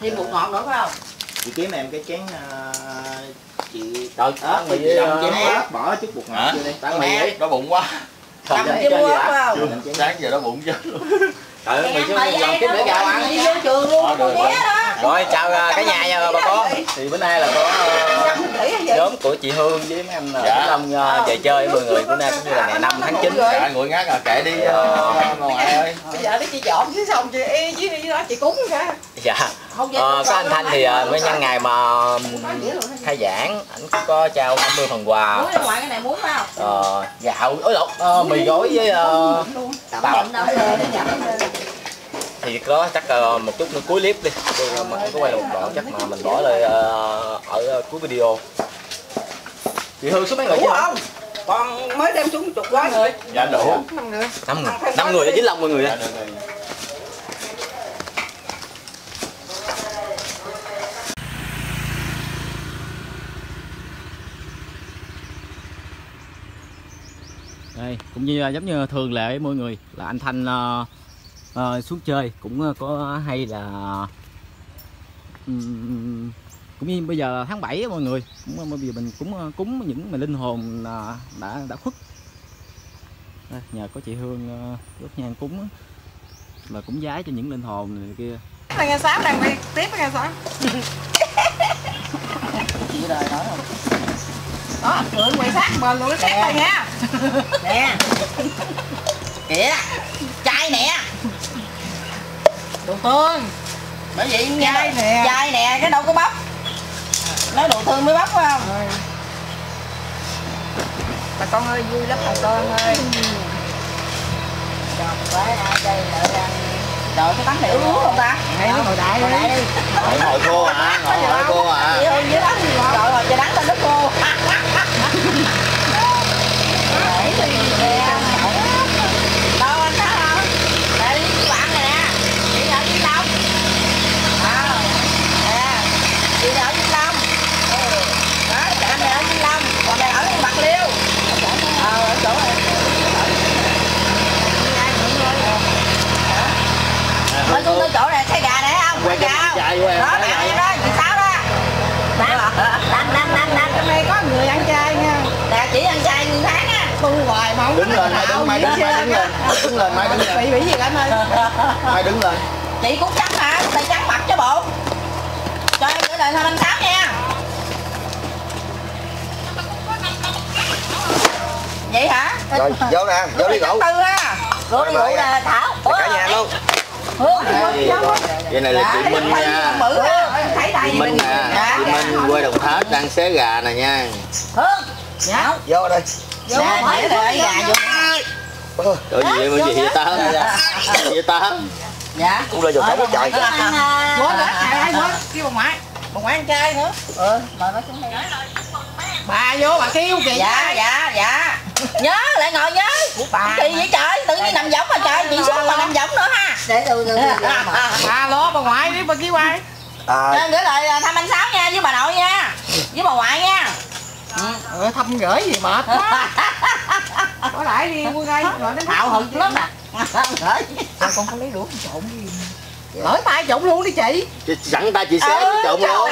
thêm bột ngọt nữa phải không? Chị kiếm em cái chén ờ, chị Trời, ớt mì đâm chén ờ, ớt bỏ chút bột ngọt vô đi Tán mì ấy. đói bụng quá. Trời, chứ mua không? Sáng giờ đói bụng chứ. Trời ơi, mì gian kiếm đâu để gạo ăn. gì vô trường luôn Ờ, được, con bé đó. Rồi chào uh, cả nhà nha bà con. Thì bữa nay là có ờ, gì nhóm của chị Hương với mấy anh uh, Dạ. Long uh, về chơi 10 người bữa nay cũng như là ngày 5 tháng 9. dạ nguội ngát à kệ đi ờ, bà ngoại ơi bây giờ đi chị dọn chứ xong chị y với đi đó chị cúng cả Dạ. Ờ, có anh Thanh thì uh, mới nhân ngày mà khai giảng, ảnh cũng có trao 50 phần quà. muốn ra ngoài cái này muốn phải không Ờ, gạo, ối lộn, ờ, mì gói với tàu. Về nó nhận Thì có chắc uh, một chút nữa cuối clip đi. Tôi mà không có quay được một đoạn chắc mà mình bỏ lại uh, ở uh, cuối video. Chị Hương số mấy người chứ không? còn mới đem xuống chục gói người dạ đủ năm người năm người là dính lòng mọi người dạ đây cũng như giống như thường lệ mọi người là anh thanh ờ, ờ, xuống chơi cũng ờ, có hay là ừm, cũng như bây giờ tháng 7 á mọi người cũng bây giờ mình cũng cúng những mà linh hồn đã đã khuất. Đây, nhờ có chị hương đốt nhang cúng là cũng giái cho những linh hồn này kia. Là ngày sáu đang quay tiếp ngày sáu. Chị đời nói không đó lượng quay sát bền luôn cái xét đây nha. Nè. Kìa chai nè. Đồ tương bởi vậy Chai nè. chai nè cái đâu có bắp. Nói đồ thương mới bắp phải không? Rồi. bà con ơi vui lắm bà con ơi. Trời quá ai đây lợi ăn. Trời cái tắm này uống không ta? Nó ngồi đại ngồi đi. ngồi ngồi cô hả ngồi cô hả Chị Hương dưới đó Trời ơi, trời đắng lên đất cô Để đi nè Đâu anh thấy không? Để đi với bạn này nè Chị ở Vĩnh Long Ờ Nè Chị ở Vĩnh Long Ừ Đó, anh này ở Vĩnh Long Còn này ở Bạc Liêu Ờ, ở chỗ này Mới xuống tới chỗ này thấy gà này không? quay Thấy cái gà không? Chạy qua em Đó, nè, vậy. đó, chị Sáu đó? Đánh, đánh, đánh, đánh, đánh, trong đây có người ăn chay nha. Nè, chỉ ăn chay nguyên tháng á. Tu hoài mà không đứng có lên mai đứng mai đứng mai đứng lên. Đứng lên mai đứng lên bị bị gì anh ơi? Mai đứng lên. Chị cũng trắng hả? Tay trắng mặt chứ bộ. Cho em gửi lời thăm anh Sáu nha. Vậy hả? rồi vô nè vô đi rượu Tư ha. Rượu đi rượu nè, Thảo. Cả nhà luôn. Hương vậy này là chị Minh nha. đây chị Minh nè. Dạ. chị Minh quê Đồng Tháp đang xé gà nè nha. Hương. Dạ. Vô đây. Vô để để gà vô. trời gì vậy gì vậy ta gì vậy ta Dạ. Cũng lên vô sống trời quên đó ai ai quên kêu bà ngoại. Bà ngoại ăn chay nữa. Ừ, mời bác xuống đây bà vô bà kêu chị Dạ, dạ, dạ Nhớ, lại ngồi nhớ. Bà Kỳ vậy trời, tự nhiên nằm giống mà trời Chị xuống mà nằm giống nữa ha. Để từ từ bà lo bà ngoại đi bà kêu ai? À, Cho gửi lời thăm anh Sáu nha, với bà nội nha. Với bà ngoại nha. Ừ, thăm gửi gì mệt quá. Có lại đi quân ơi ngồi đến Hạo hực lắm nè Gửi. Sao con có lấy đũa trộn đi Gửi tay trộn luôn đi chị. Chị sẵn tay chị xé Ừ, trộn luôn.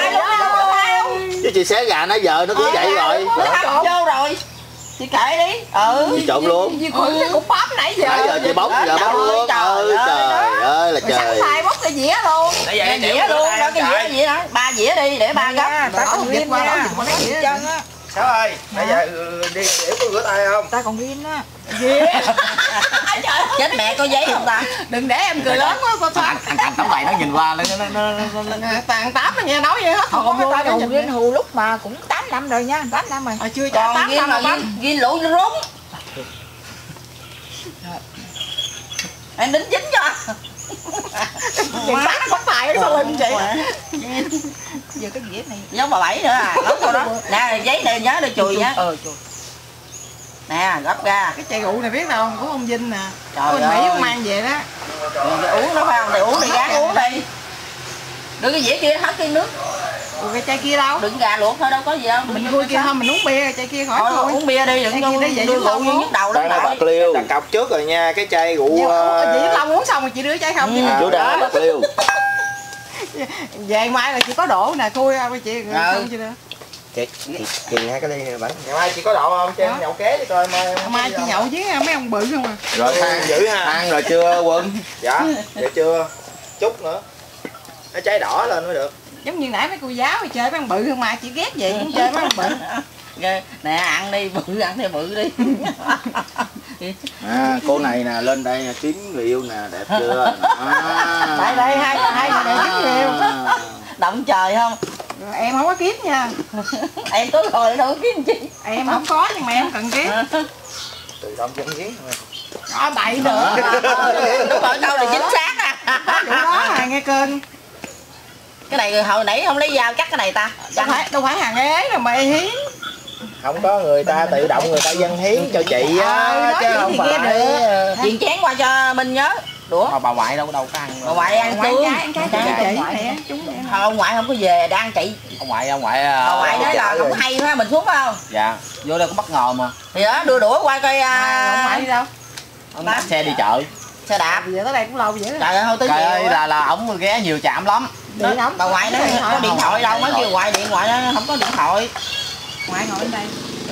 chứ chị xé gà nãy giờ nó cứ vậy rồi. Nó hấp vô rồi Chị kệ đi. Ừ. Chị trộn luôn. Di khuẩn nó cũng bóp nãy giờ. Nãy giờ chị bóc giờ bóc luôn. Trời ơi ơi, trời ơi là Rồi sẵn trời. tay bóc cái dĩa luôn. Dĩa dĩa luôn, đó cái dĩa dĩa đó. Ba dĩa đi để ba gấp. Ta còn dịch qua đó dĩa chân á. Sáu ơi? Bây giờ đi tiểu có rửa tay không? Ta còn ghim á. Chết mẹ có giấy không ta? Đừng để em cười lớn quá cô thoát. Thằng thằng tấm này nó nhìn qua nó nó nó, nó, nó Tàn tám mà nghe nói vậy hết Còn Không vô tay nó hù lúc mà cũng 8 năm rồi nha 8 năm rồi Ờ, chưa tám ghi năm là mà ghi, ghi lũ rúng. Em đính dính cho. Chị bắt nó bắt tay sau lưng chị Giờ cái dĩa này. Giống bà Bảy nữa à Nói câu đó. Nè giấy này nhớ để chùi nhá Ờ trời Nè gấp ra. Cái chai rượu này biết đâu của ông Vinh nè. Trời Ông Mỹ ơi. ông mang về đó. Rồi uống nó phải không? Thì uống đi gán uống đi. Đừng cái dĩa kia hết cái nước Ủa cái chai kia đâu? Đừng gà luộc thôi đâu có gì đâu. Mình vui kia không mình uống bia chai kia khỏi Thôi thôi. uống bia đi đừng nó vậy đưa rượu uống. nhức đầu đó đây là bạc liêu. Đặt cọc trước rồi nha cái chai rượu Chị ờ, Long uống xong rồi chị đưa chai không Ừ. chị chủ đề là bạc liêu. Về mai là chỉ có đổ nè khui ra với chị Ừ. không chưa nữa chị chị chừng hai cái ly này bánh ngày mai chị có đậu không? Cho em nhậu ké đi coi mai mai chị nhậu với mấy ông bự không à? Rồi than dữ ha. than rồi chưa quân dạ dạ chưa? Chút nữa. Nó cháy đỏ lên mới được giống như nãy mấy cô giáo thì chơi mấy ông bự không mà chị ghét vậy cũng chơi mấy ông bự nè ăn đi bự ăn thì bự đi. À, cô này nè lên đây nè, kiếm người yêu nè đẹp chưa? À. đây đây hai hai người đều kiếm nhiều động trời không? Em không có kiếm nha. Em có rồi đâu có kiếm chi em không có nhưng mà em cần kiếm. Từ đông chân giếng đó bậy nữa. Đúng rồi câu là chính xác à? Vụ đó là nghe cơn cái này hồi nãy không lấy dao cắt cái này ta. Đâu phải đâu phải hàng ế rồi mà hiến. Không có người ta tự động người ta dân hiến cho chị Ờ, á nói chứ không phải. được. ờ, chuyện chén qua cho minh nhớ. Đũa. Bà ngoại đâu có đâu có ăn bà ngoại ăn tương ăn cho chị chúng. Thôi, ông ngoại không có về đang chị. Ông ngoại ông ngoại bà ngoại nói là không hay phải mình xuống phải không? Dạ vô đây cũng bất ngờ mà. Thì đó đưa đũa qua coi ông ngoại à, đi đâu. Ông bắt xe đi chợ. Xe đạp. Giờ tới đây cũng lâu vậy trời ơi thôi tới trời ơi là là ổng ghé nhiều chạm lắm điện ống bà ngoại nói có điện thoại đâu mới kêu ngoại điện thoại nó không có điện thoại. Ngoại ngồi bên đây.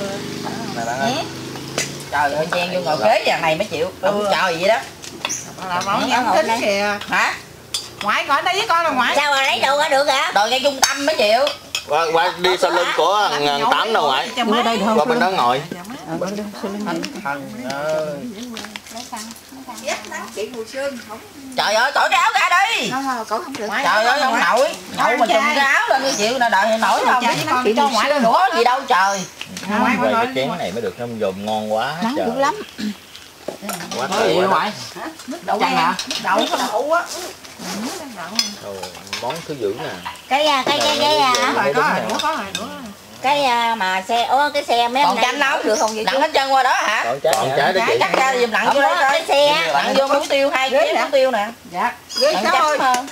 Ừ. này bạn Ừ. ơi trời ơi chen vô ngồi kế vàng này mới chịu. Ông trời vậy đó. Là nghe ông kính kìa. Hả? Ngoại ngồi đây với con là ngoại. Sao mà lấy đồ ra được hả? Đòi ngay trung tâm mới chịu. Qua, qua đi sau lưng của ngàn tám đâu ngoại. qua bên đó ngồi. Chờ mấy. thân ơi trời ơi cởi cái áo ra đi. Không không cậu không được. Ngoại trời ơi ông nội. nhậu mà trùm cái áo lên mới chịu là đòi nổi không? con cho ngoại đâu đũa gì đâu trời. Ngoại cái chén này mới được không dòm ngon quá nắng trời. dữ lắm. Quá trời quá. ngoại? Đậu Chăng hả? đậu có đậu á. Món thứ dữ nè. Cái cái cái cái à, có rồi đũa có rồi. đũa cái à, mà xe ô cái xe mấy còn chanh đâu? được không vậy nặng hết chân qua đó hả? Còn trái còn trái đó chị cắt ra giùm nặng không vô coi. cái xe nặng vô muỗng tiêu hai nè. muỗng tiêu nè. Dạ. Ghế sáu chắc thôi hơn.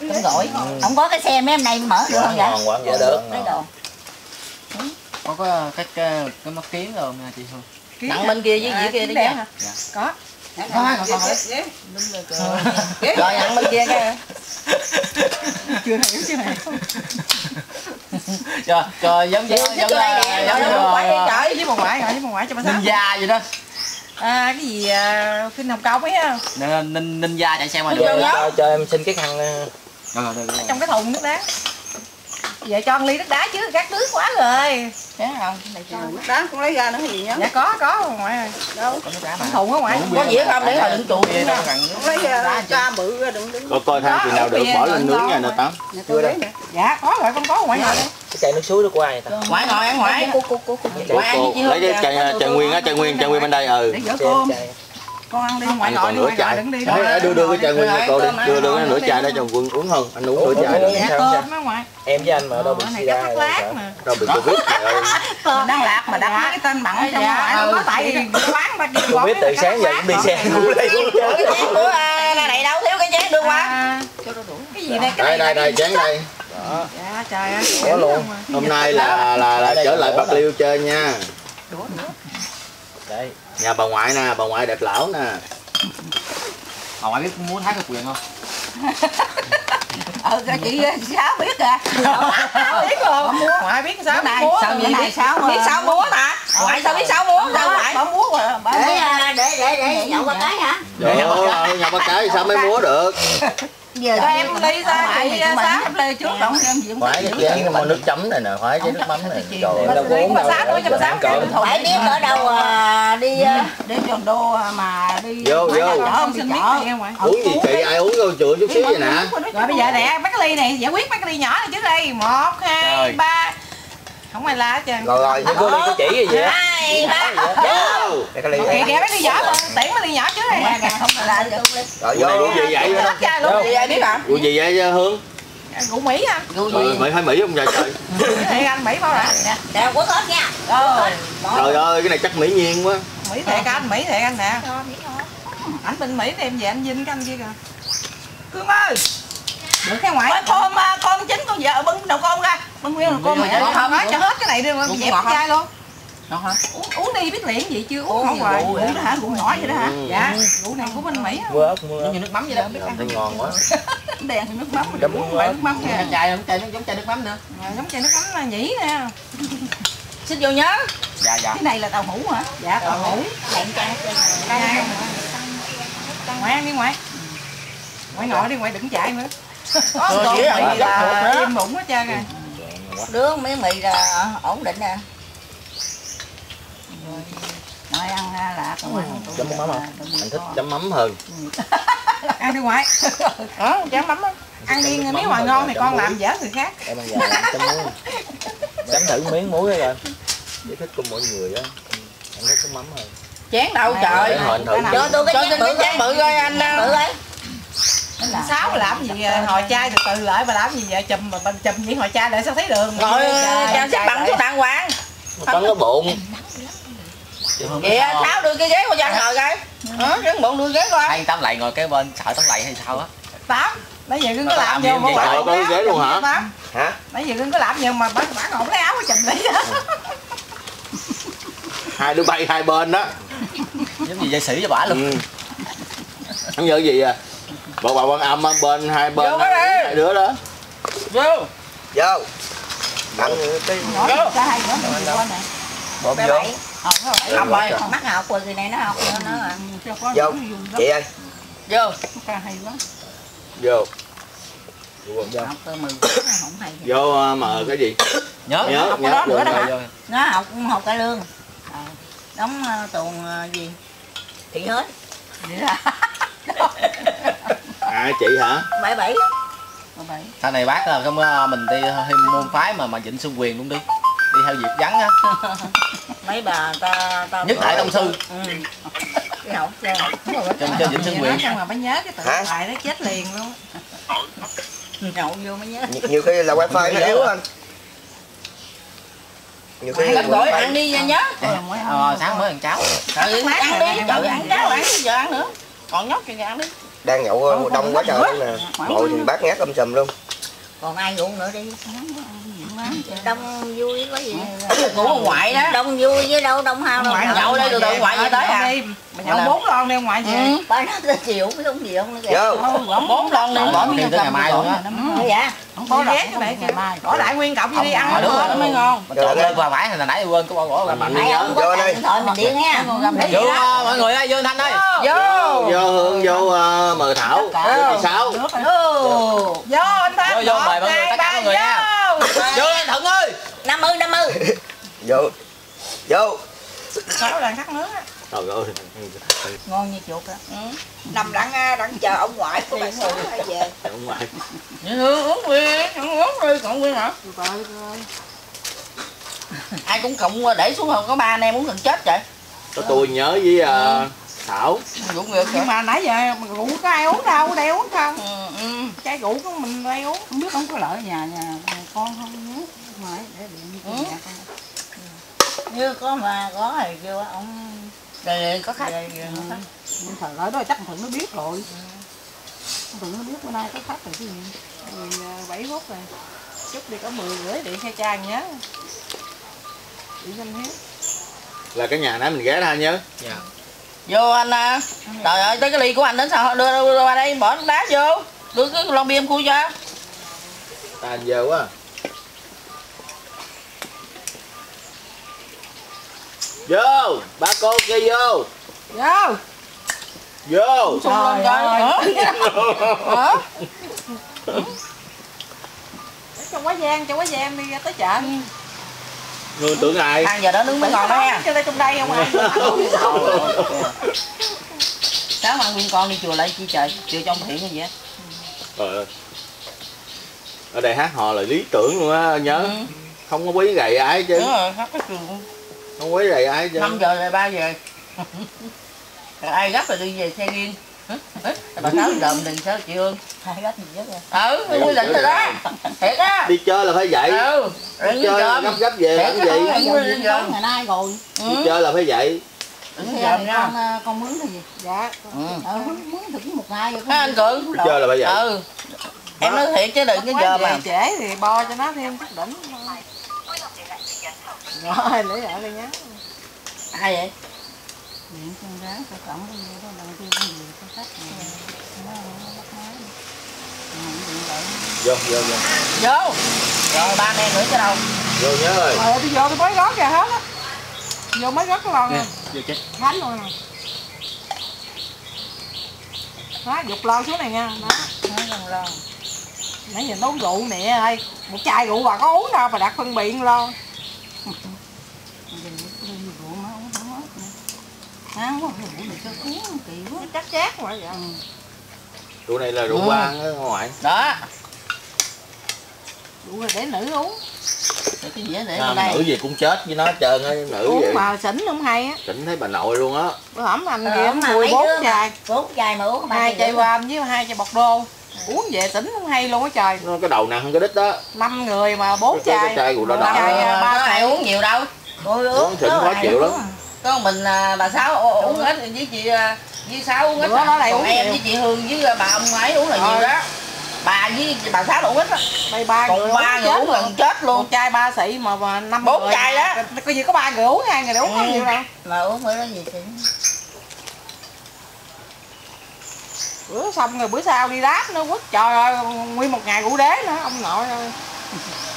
Đúng rồi. Không có cái xe mấy hôm nay mở được không vậy? ngon quá Dạ được. đồ. Có có cái cái, cái mắt kiến rồi nha chị Hương. Nặng bên kia với dưới kia đi nha có Thôi, thôi. rồi nặng bên kia cái chưa hiểu chưa hiểu cho cho giống giống giống nè, giống rồi, giống rồi, rồi trời. Với bà ngoại rồi với bà ngoại cho bà sáng ninja vậy đó. À cái gì à, phim hồng công ấy á Nên- nin ninja chạy xe đường. nhớ. cho, cho em xin cái khăn rồi rồi rồi, rồi. trong cái thùng nước đá vậy cho ăn ly nước đá chứ cắt nước quá rồi. Không nước đá cũng lấy ra nữa gì nhá dạ có có ngoại rồi đâu? Trong thùng á ngoại có dĩa không? Để hồi đựng chuột. Cũng lấy ra ca bự ra đừng đứng. Có coi than chừng nào được bỏ lên nướng nha nè tám. Chưa đâu dạ có rồi con có ngoại ngồi đây cái chai nước suối nó của ai ta. Ngoại ngồi ăn ngoại lấy cái chai chai nguyên á chai nguyên chai nguyên bên đây ừ. Để cơm. chai con ăn đi ngoại đi nửa ngoại ngồi chai. đừng đi. Đưa đưa cái chai nguyên cho cô đi. Đưa đưa cái nửa chai đó cho quân uống hơn anh uống nửa chai đó ngoại. Em với anh mà đâu bị sida đâu bị covid trời ơi đang lạc mà đặt cái tên mặn trong dạ đâu đâu có tại vì quán ba kia không biết từ sáng giờ cũng đi xe cũng đây chơi chén của à, này đâu? Thiếu cái chén đưa qua. À, cái gì đây? Cái đây này đây đây chén đây. dạ trời ơi Có luôn. hôm nay là là, là trở lại bạc liêu chơi nha. Đây nhà bà ngoại nè bà ngoại đẹp lão nè. Bà ngoại biết muốn thái cái quyền không? Ừ cái chị sáu biết à? Biết không ngoại biết sao này múa sao rồi vậy này. sao biết sáu múa hả ngoại sao biết sáu múa sao ngoại bỏ múa rồi bỏ để à, để để để nhậu qua cái hả? Trời ơi, nhà ba cái sao mới múa được giờ cho em ly ra chị sáng em ly trước rồi em cũng khoái cái chén mà nước chấm này nè khoái với nước mắm này. trời ơi uống đâu Sáu nữa cho Ăn kêu cơm. phải biết ở đâu à, đi à, để cho đô mà đi Vô, vô. không uống gì kỳ ai uống đâu chữa chút xíu vậy nè? rồi bây giờ nè mấy cái ly này giải quyết mấy cái ly nhỏ này trước đây một hai ba không ai la hết trơn. Rồi rồi vậy cô đi có chỉ gì vậy hai ba Vô. để cái ly kìa kìa mấy ly nhỏ mà tiễn mấy ly nhỏ trước đây không phải là rồi này vô uống gì vậy luôn gì biết Vụ gì vậy Hương? Rượu mỹ anh Trời, gì Mỹ hay Mỹ không trời trời? Thì anh mỹ bao đã đèo quất hết nha. Rồi Trời ơi cái này chắc Mỹ nhiên quá. Mỹ thiệt anh mỹ thiệt anh nè. Cho biết thôi. ảnh bên mỹ thì em về anh vinh cái anh kia kìa. Cương ơi được cái ngoại con à, con chính con vợ bưng đầu con ra bưng nguyên đầu con mẹ nói cho hết cái này đi mà dẹp chai luôn Ngọt hả? Uống, uống đi biết liền gì chưa uống Uống không Rượu vậy? đó hả? Rượu nhỏ vậy đó hả? Dạ. Rượu này của bên Mỹ mưa ớt mưa giống như nước mắm vậy đó biết ăn thấy ngon quá Đèn thì nước mắm. Chấm Uống nước phải mắm. nước mắm kìa. chai giống chai giống chai nước mắm nữa Rồi, Giống chai nước mắm là nhỉ nè. Xin vô nhớ. dạ dạ Cái này là tàu hũ hả? Dạ tàu hũ. Lạnh cay. Cay cay. Ngoại ăn đi ngoại. Ngoại ngồi đi ngoại đừng chạy nữa. Có con mì là im bụng hết trơn rồi. Đứa miếng mì là ổn định nè. Nội ăn ăn. chấm mắm không anh thích chấm mắm hơn Ăn đi ngoại. Ờ, chấm mắm á. Ăn đi nếu mà ngon thì con làm dở người khác. em ăn dài chấm muối chấm thử miếng muối rồi giải thích của mỗi người á anh thích cái mắm hơn Chén đâu trời. Cho tôi cái chén bự cái chén bự coi anh. Bự ấy. Sáu làm gì hồi trai từ từ lại mà làm gì vậy? Chùm mà chùm vậy hồi trai lại sao thấy đường? Rồi cho xếp bằng xuống đàng hoàng. bắn cái bụng. Kìa tháo đưa cái ghế qua cho anh ngồi coi. Ờ, cái bụng đưa ghế coi. hay tấm lầy ngồi kế bên sợ tấm lầy hay sao á? Tám. Nãy giờ Nó làm vô gì bà Trời, có ghế luôn hả? hả? Nãy giờ có làm gì mà bà bà ngồi lấy áo chùm lấy đó hai đứa bay hai bên đó. Giống như dây sĩ cho bả luôn. Ừ. hắn nhớ gì à bộ bà quan âm bên hai bên Vô hai đứa đó Vô. vô ăn cái nhỏ cả hai nữa mình qua nè bóp Bé vô bảy. học rồi. Mắt học rồi kỳ này nó học nữa nó à. cho con Vô. dùng đó chị ơi Vô. hay quá vô vô ờ, mà cái gì nhớ nhớ học nhớ cái đó nữa đó Rồi, hả rồi. Nó học học cả lương. Ờ. Đóng ờ, tuần ờ, gì? Thị hết. Là à chị hả? Bảy bảy. vậy sau này bác là không mình đi thêm môn phái mà mà vịnh xuân quyền luôn đi. Đi theo việc vắng á. Mấy bà ta ta nhất đại đông sư. Ừ. Cái học trong trên vịnh xuân quyền. Đó, mà phải nhớ cái tự Hả? bài nó chết liền luôn. Nhậu vô mới nhớ. Nhiều khi là wifi nó yếu anh nhiều khi Ăn gọi ăn đi nha nhớ. ờ, sáng mới ăn cháo Ừ, ăn đi, trời ăn cháo ăn giờ ăn nữa. Còn nhóc kìa ăn đi. đang nhậu đông quá trời luôn nè ngồi thì bát ngát âm sầm luôn Còn ai uống nữa đi. Đông vui quá gì. Ngủ ở ngoại đó. Đông vui với đâu đông hao đâu. Nhậu đây từ từ ngoại vậy tới à. nhậu bốn lon đi ngoại về Ừ. Ba nó tới chiều mới không gì không nữa kìa. Bốn lon đi. bỏ tiền tới ngày mai luôn á dạ. Không có ghét cái này kìa. bỏ lại nguyên cọng vô đi ăn đúng rồi, nó mới ngon trộn lên và phải là nãy quên có bỏ bỏ mạnh Nãy ông Vô có thoại mình điện nha. vô ờ, mọi người ơi vô anh thanh ơi. Vô. vô hương vô ờ, mờ thảo vô sáu. Vô. vô. Anh Thanh Vô, vô, mời mọi người, tất cả mọi người nha. vô. Anh thuận ơi. Năm mươi năm mươi vô vô. Sáu lần thắt nước á trời ơi. Ngon như chuột đó nằm đang đang chờ ông ngoại của bà sáu hay về. Ông ngoại. Ừ, uống bia không uống đi còn bia hả? Ai cũng cộng để xuống không có ba anh em uống gần chết vậy. Có tôi nhớ với ờ, thảo. Cũng được nhưng mà nãy giờ mà rượu có ai uống đâu đây uống không ừ, ừ. chai rượu của mình đây uống. Không biết không có lợi nhà nhà con không? Nhớ ngoài để điện Ừ. nhà con. Như có mà có thì kêu ông rồi có khách. Nhưng thời lợi đó chắc thằng nó biết rồi. Thằng nó biết bữa nay có khách rồi cái gì. À, bảy phút rồi. Chút đi có mười rưỡi điện xe cha nhớ. Điện danh hiếu. Là cái nhà nãy mình ghé ra nhớ? Vô anh à. trời ơi tới cái ly của anh đến sao đưa, đưa, đưa qua đây bỏ đá vô. Đưa cái lon bia em khui cho. Ta giờ quá vô ba cô kia vô. Vô. Vô. Xung lên coi hả? Hả? Cho quá gian cho quá gian đi ra tới chợ. Người tưởng ai? Ăn giờ đó nướng mới ngon đó nha cho đây trong đây không ai sáng mà ăn nguyên con đi chùa lại chi trời chùa trong thiện gì á. Trời ơi. ở đây hát hò là lý tưởng luôn á nhớ. Ừ. không có quý gầy ai chứ. Đúng rồi hát cái chùa không quý gầy ai chứ 5 giờ rồi 3 giờ. Rồi ai gấp rồi đi về xe riêng. Bà sáu đờm đừng sao chị Hương. Ai gấp gì chứ ừ Thì quy định rồi đó. Thiệt á. Đi chơi là phải vậy. Ừ đi chơi là đờm gấp gấp về làm gì? giờ ngày nay rồi. Đi ừ chơi là phải vậy. Giờ giờ nha. con ờ, con mướn cái gì? Dạ ừ. ờ mướn thử một ngày rồi anh cường? đi chơi là phải vậy. Ừ. Em nói thiệt chứ đừng cái giờ mà. trễ thì bo cho nó thêm chút đỉnh rồi lấy lại đây nhé ai vậy? Điện chân ráng phải cổng cái gì đó lần kia cũng gì có khách này. Nó nó bắt máy. Mà không điện lại vô vô vô. Vô. Rồi ba men nữa cho đâu vô nhớ ơi. Ờ tôi vô tôi mới gót ra hết á. Vô mới gót cái lon nè nè. vô chết thánh luôn nè. Đó dục lon xuống này nha đó nói lần lần nãy giờ nấu rượu mẹ ơi một chai rượu bà có uống đâu bà đặt phân biện lo rượu mà uống không hết nè Hả, rượu này cho cuốn kỳ quá. Chắc chát mà vậy. Rượu này là rượu Ừ. quang á ngoại đó. Rượu này để nữ uống. Để cái dĩa để à, vào đây. nữ gì cũng chết với nó trơn á nữ uống vậy mà xỉn không hay á. Tỉnh thấy bà nội luôn á. Bữa hổm anh kia mà mười bốn chai bốn chai mà uống ba hai chai quam với hai chai bọc đô. Uống về tỉnh không hay luôn á trời. Nó cái đầu nặng hơn cái đít đó. Năm người mà bốn Cái- cái chai. chai chai, ba chai. uống nhiều đâu. Tôi Uống uống xỉn có khó chịu lắm. Có mình à, bà sáu uống ít với chị à, với sáu uống ít à. đó lại uống em với chị hương với bà ông ấy uống là nhiều đó bà với bà sáu uống ít á ba còn ba người uống gần chết luôn. Một chai ba xị mà, mà năm Bốn chai đó. coi như có ba người uống hai người uống không Ừ. nhiều đâu. Mà uống bữa đó gì chị. Bữa xong rồi bữa sau đi đáp nó quất trời ơi nguyên một ngày rượu đế nữa ông nội ơi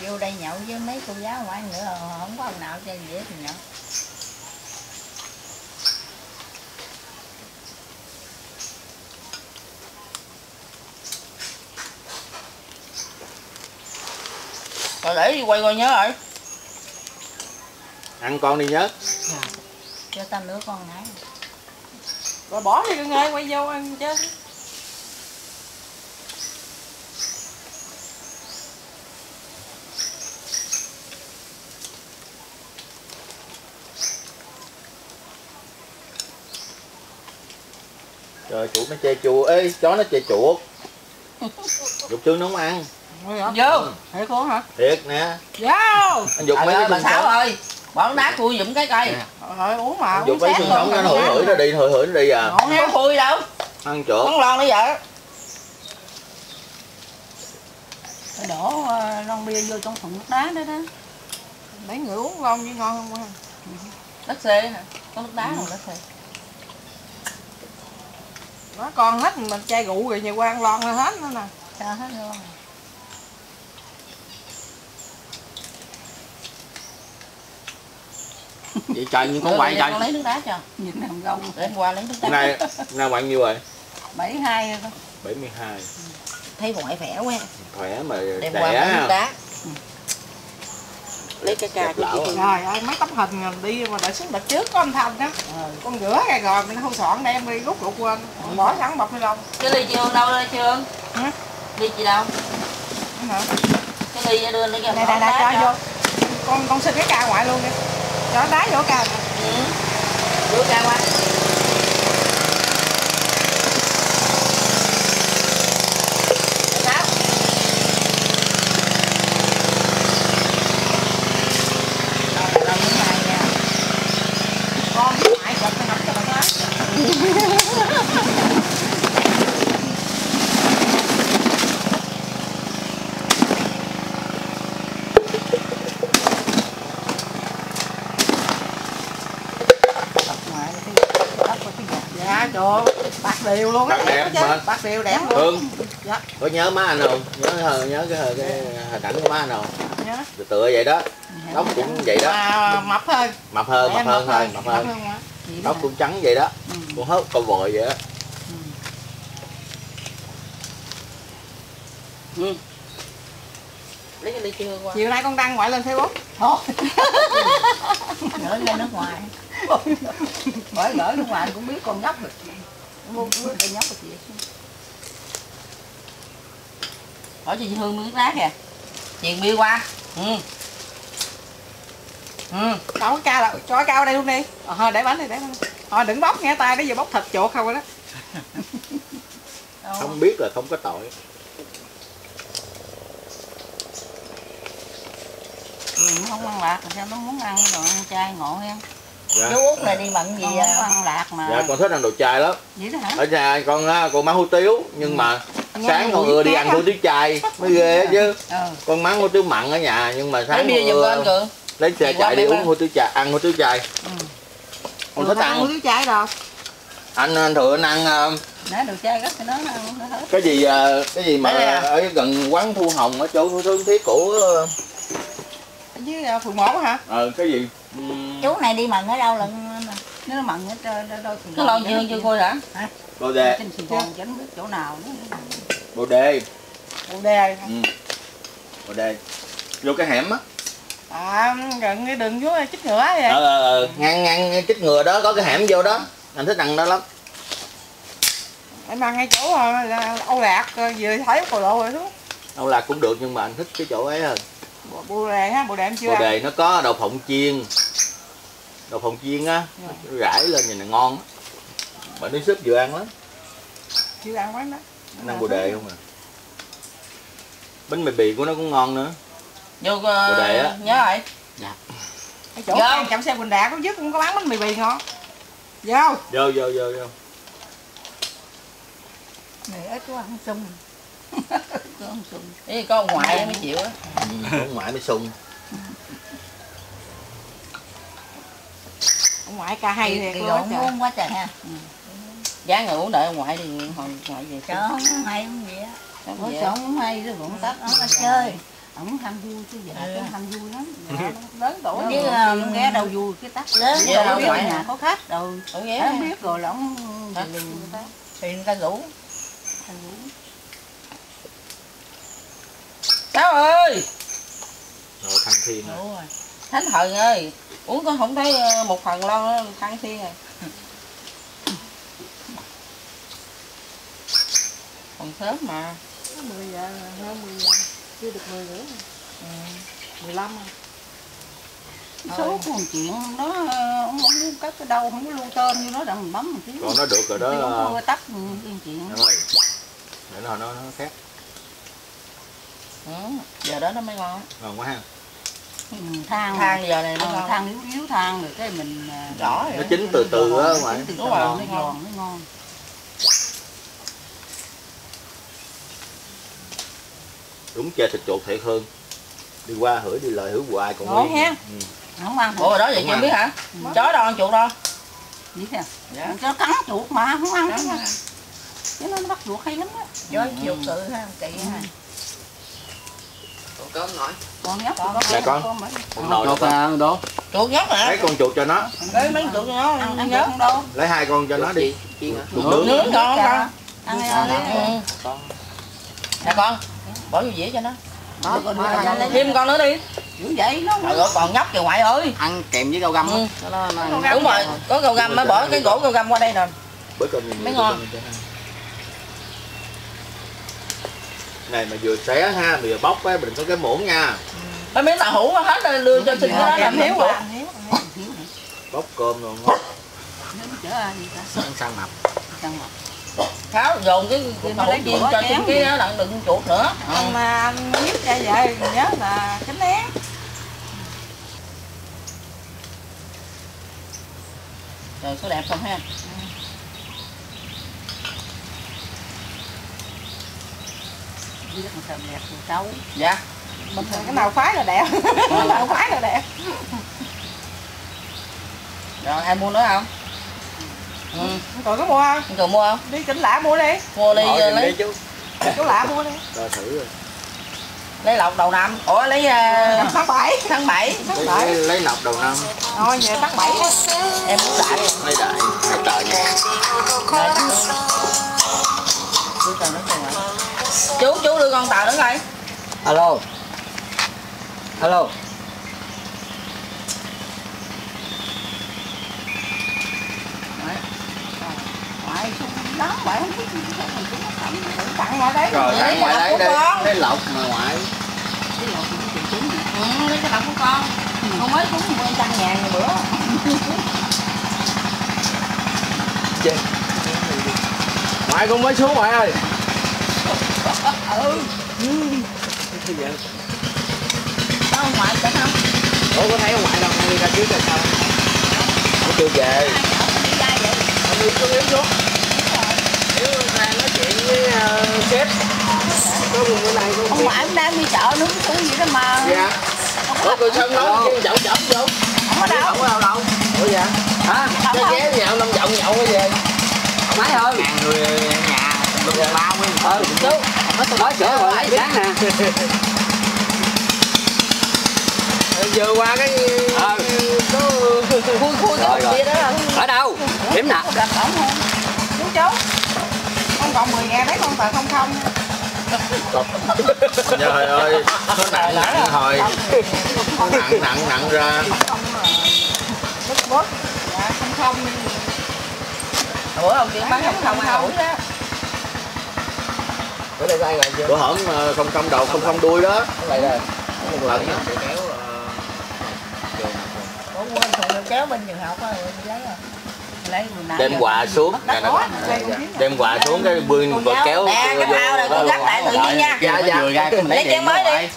vô đây nhậu với mấy cô giáo ngoại nữa là không có ông nào chơi dễ thì nhậu. Rồi để đi quay coi nhớ rồi. Ăn con đi nhớ. Cho tao nữa con nãy. Rồi bỏ đi cưng ơi quay vô ăn chứ trời chuột nó chê chuột ê chó nó chê chuột. Dục xương nó không ăn. Vô. Thiệt luôn hả? Thiệt nè. Vô. Anh dục trời mấy cái bà sáu ơi bỏ đá thui giùm cái cây ơi uống mà dục mấy xương sống nó hửi hửi nó đi hửi hửi nó đi à. Không ha có thui đâu. Ăn chuột. Con lon nữa vậy đổ ờ, lon bia vô trong thùng nước đá đó đó. Mấy người uống lon với ngon không đất xê hả? Có nước đá không đất xê nó con hết mình chai rượu rồi nhà quan lon ra hết nữa nè. Cho hết luôn vậy trời nhưng con quậy trời. con lấy nước đá cho. Nhìn nằm gông. Để em qua lấy nước đá. Hôm nay hôm nay bạn nhiêu rồi? Bảy hai thôi 72 thấy ngoại khỏe quá. Khỏe mà đem qua lấy nước đá lấy cái ca của chị à. Trời ơi, mấy tấm hình rồi đi mà đợi xuống đợt trước có anh Thành đó Con rửa ra rồi, mình không soạn đem đi rút ruột quên. Bỏ sẵn bọc ni lông. Cái ly chị Hương đâu ly chị Hương Hả? ly chị đâu? Hả? cái ly đưa lấy cái Đây, đây, đây, cho vô. Con con xin cái ca ngoại luôn đi. Cho đá vô ca ừ. đưa ca qua Để sao? Rồi, rồi, những này nha. Con với ngoại giật nó ngập cho bà nói Ngoại cái cái ốc và cái giọt. Dạ trời ơi, bạc đều luôn á Bạc đều đẹp luôn. Hương Dạ. có nhớ má anh không? Nhớ nhớ cái cái hình ảnh của má anh không? Nhớ. tựa tựa vậy đó. Tóc cũng vậy đó. Mập hơn. Mập hơn mập hơn thôi mập hơn. tóc cũng trắng vậy đó. Ừ. cũng hớt con vòi vậy đó. Lấy cái ly Hương qua? Chiều nay con đăng ngoại lên Facebook. Gửi lên nước ngoài. Bởi gửi nước ngoài cũng biết con nhóc được. Cũng biết con nhóc được gì hỏi chị Hương nước đá kìa. Chuyền bia qua. Ừ. Ừ. Đâu có ca là cho cái cao đây luôn đi. Ờ, thôi để bánh đi để bánh. Thôi đừng bóc nghe tay, cái giờ bóc thịt chuột không rồi đó. Không biết là không có tội. Ừ, không ăn lạc sao nó muốn ăn đồ ăn chay ngộ hen dạ, chú út này đi bận gì Con không à? ăn lạc mà. Dạ con thích ăn đồ chay lắm. Vậy đó hả? Ở nhà con con má hủ tiếu nhưng mà sáng con ưa đi ăn hủ tiếu chay mới ghê chứ. Ờ con mắng hủ tiếu mặn ở nhà nhưng mà lấy sáng bia anh cường lấy xe chạy đi uống hủ tiếu chay ăn hủ tiếu chay con thích ăn hủ tiếu chay đâu anh anh thường anh ăn ờ, nãy đồ chay gắt thì nó nó nó hết. cái gì ờ, cái gì mà ở gần quán thu hồng ở chỗ thương thiết của ờ, với ờ, phường một hả? ờ cái gì? Chú này đi mần ở đâu lần nếu nó mặn ở đâu đâu cái lon chưa chưa coi hả bồ đề. Trên sài gòn không biết chỗ nào nữa. Bồ đề. Bồ đề. Ừ. bồ đề. Vô cái hẻm á. À gần cái đường dưới chích ngựa vậy. Ờ, ờ, ờ, ngang ngang chích ngừa đó có cái hẻm vô đó. Anh thích ăn đó lắm. Em ăn ngay chỗ ờ, Âu Lạc ờ, vừa thấy cầu lộ rồi xuống. Đâu là cũng được nhưng mà anh thích cái chỗ ấy hơn. Bồ, bồ đề ha bồ đề em chưa bồ ăn? đề nó có đậu phộng chiên. Đậu phộng chiên á Dạ. rải lên nhìn là ngon. á bạn đi súp vừa ăn lắm. Chưa ăn quán đó. Anh ăn bồ đề không à? Bánh mì bì của nó cũng ngon nữa. Vô Bồ đề á. nhớ rồi cái chỗ Dạ. ăn chậm xe Quỳnh Đạt có dứt cũng có bán bánh mì bì ngon. Vô. Vô vô vô vô. Này ít quá ăn sung có ăn sung Ý, có ông ngoại mới chịu á. Ừ, ông ngoại mới sung ông ngoại ca hay thiệt luôn á trời. quá trời ha giá người uống đợi ông ngoại thì hồi ngoại về Trời không hay không vậy? Á về. sợ không hay chứ cũng tắt. Ông có chơi. Ổng ham vui chứ dạ Ừ. cũng ham vui lắm. Dạ, nó lớn tuổi Chứ, chứ um, ghé đâu vui cái tắt. lớn Vậy Đâu biết nhà có khách đâu Ông ghé em biết rồi là ổng thì người ta Vũ. Sáu ơi! Rồi thanh thiên rồi. Đúng rồi. Thánh thần ơi uống con không thấy ờ, một phần lâu nó thăng thiên rồi còn sớm mà. Nó 10 giờ hơn 10 giờ chưa được 10 nữa. Ừ. 15 rồi Cái số của một chuyện nó ông không muốn cắt cái đâu không có lưu tên như nó đặng mình bấm một tí. Còn nó được rồi đó. Mua tắt yên chuyện ơi. Để nó nó nó khác. Ừ. giờ đó nó mới ngon. Ngon quá ha. Ừ, than. Than giờ này nó Ờ, ngon. than yếu yếu than rồi cái mình ờ, rõ rồi. Nó chín từ từ á từ Đúng rồi, nó nó giòn ngon. nó ngon đúng chè thịt chuột thiệt hơn. Đi qua hửi đi lời hửi hoài còn Ngon ha. ừ. không ăn ủa đó vậy chị rồi. biết hả? Ừ. chó đâu ăn chuột đâu Biết à? dạ. Cho cắn chuột mà không ăn Cắn chứ nó bắt chuột hay lắm á. Chó chuột sự ha kỳ ha. Còn nhóc thì có Dạ, con. con nồi Chuột cho con. đồ. Chuột nhóc hả? Lấy con chuột cho nó. Lấy mấy chuột cho nó ăn ăn nhớ. chuột đâu. Lấy hai con cho nó đi. chuột nướng. Con con. Ăn Con. ăn ừ. nè con bỏ vô dĩa cho nó. Đó ra lấy thêm con nữa đi. Kiểu vậy nó trời ơi còn nhóc kìa ngoại ơi. Ăn kèm với rau găm á. Ừ. Nó, nó, đúng rồi có rau găm mới bỏ cái gỗ rau găm qua đây nè. Bữa ngon. nó. này mà vừa xé ha vừa bóc á đừng có cái muỗng nha. Mấy miếng tàu hũ hết rồi đưa cho xin cái đó làm hiếu à. Bóc cơm rồi ngon ăn sang mập chẳng mà tháo dồn cái lấy chiên cho xin cái đó đặng đựng chuột nữa. Mà ăn biết ra vậy nhớ là tránh né rồi số đẹp không ha? Biết là thèm đẹp thì xấu. Dạ. Bình thường cái nào phái là đẹp. Cái nào phái là đẹp. Rồi ai mua nữa không ừ. Còn có mua không? Cường mua không? Đi tỉnh lạ mua đi. Mua đi ờ, đi lấy. chú chỗ lạ mua đi. Cho thử rồi. Lấy lọc đầu năm. Ủa lấy ờ, tháng bảy. tháng 7 tháng lấy, bảy. Lấy nọc đầu năm. Thôi về tháng bảy. Đi em muốn đại. Lấy đại hai tờ nha Rồi, tờ chú chú đưa con tàu nữa coi. Alo. Alo ngoại xuống đó ngoại không biết gì hết mình cũng có tặng tặng ngoại đấy. Rồi ngoại lọc lấy của đây con. lấy lọc mà ngoại cái lột cũng triệu chứng ừ, lấy cái lọc của con. Không mới cũng mười trăm ngàn một bữa. Ngoại con mới xuống ngoại ơi. Có ông ngoại chắc không ủa có thấy ông ngoại đâu? Con đi ra trước rồi sao? Nó chưa về đi con yếu xuống yếu ra nói chuyện với sếp có một cái này con ông ngoại cũng đang đi chợ nướng túi gì đó mà? Dạ. Ủa cô sao nói cái chậu chậu vô không có đâu. Không có đâu đâu. Ủa dạ hả? Cái ghé nhậu năm chậu nhậu cái gì? Mấy thôi ngàn người nhà lúc bao nguyên ừ chú. Tôi nói sửa rồi lấy sáng nè. Vừa qua cái Ờ. có khui khui cái kia đó ở đâu điểm nè có gần ổng không chú chú con còn 10 ngàn đấy con tờ không không trời ơi nó nặng nặng hồi nó nặng nặng nặng ra bút bút dạ không không bữa ông chuyện bán không không ai ủi đó bữa đây ai chưa bữa hổm ờ, không không đầu không không đuôi đó lại đây một lần bữa quên thùng kéo bên trường học á rồi lấy rồi đem quà xuống. Nè, nè. đem quà xuống cái bươn và kéo nè cái phao này con gắt lại tự nhiên nha. Dạ dạ. Vừa ra cái mình lấy điện mới đi.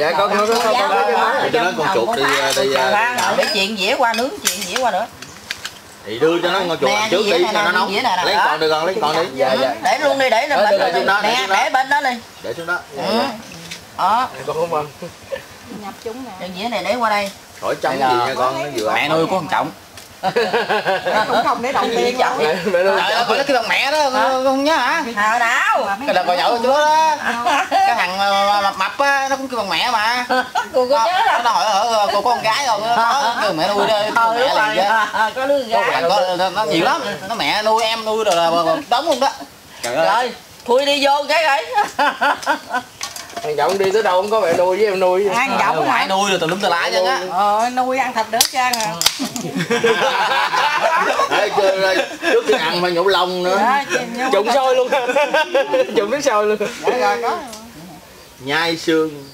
Dạ, con- con- con- con- Để cho nó con chuột đi, đi, khoan đi- rồi để chuyện dĩa qua nướng chuyện dĩa qua nữa. Thì đưa cho nó con chuột Nè, trước cái đi cho nó nóng cái lấy con đi con lấy con đi. Dạ dạ để luôn đi để lên Ờ, bên để để nè để bên đó đi. Để xuống đó. Ừ. Đó. Con không? Ăn nhập chúng nè. Cái dĩa này để qua đây. Khỏi chống gì nha con nó vừa mẹ nuôi của thằng trọng cũng không để tiền Chồng. luôn. mẹ nó trời ơi cái thằng mẹ đó không nhớ hả? Hào nào cái đợt còn nhậu chúa đó. Cái thằng ờ, mập mập á nó cũng kêu bằng mẹ mà. Cô có nhớ nó đâu hỏi ở cô có con gái rồi nó kêu mẹ nuôi đây ờ mẹ đúng liền rồi. chứ. Ờ, có đứa gái nó nhiều lắm. Nó mẹ nuôi em nuôi rồi là đóng luôn đó. Trời ơi. Thui đi vô cái rồi thằng chồng đi tới đâu không có mẹ nuôi với em nuôi. Ăn Ờ, giọng ngoại mà nuôi rồi tùm lum tà lá chứ á. Ờ nuôi ăn thịt được trang à. Đấy, chưa- đây, trước khi ăn phải nhổ lông nữa. Dạ, mà trụng sôi luôn. Trụng nước sôi luôn. Dạ rồi có. Nhai xương.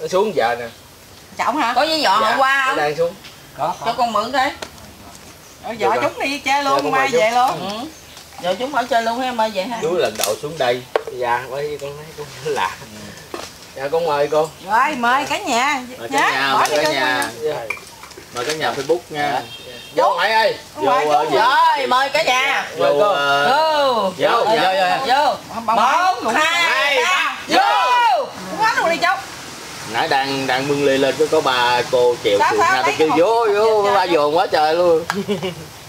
Nó xuống giờ nè. Trọng hả? Có giấy dọ hôm qua không? đang xuống. Có cho con mượn cái Rồi vợ chúng đi chơi Dạ, luôn mai về luôn. Ừ. giờ chúng phải chơi luôn hay mai về ha. Chú lần đầu xuống đây dạ bởi con thấy con lạ. Dạ con mời cô. Rồi mời cả nhà. Mời cả nhà mời vô cả nhà. dạ. mời cả nhà facebook nha. Vô ngoại ơi. Con. Ngoài Vô, rồi mời cả nhà. Mời vô cô. ờ, vô. vô vô vô vô vô. bà một hai ba. Vô. Quá luôn đi cháu nãy đang đang bưng ly lên có có ba cô chèo sao, nha tôi kêu vô vô Dạ, ba dạ. dồn quá trời luôn